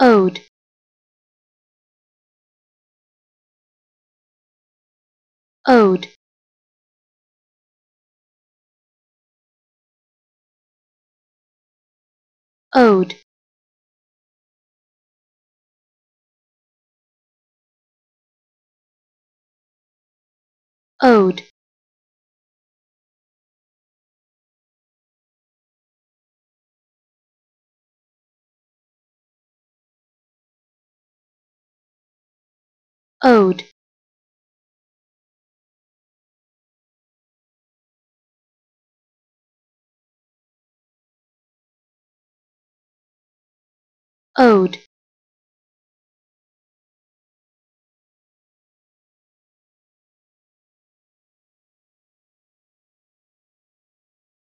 ode ode ode ode ode. Ode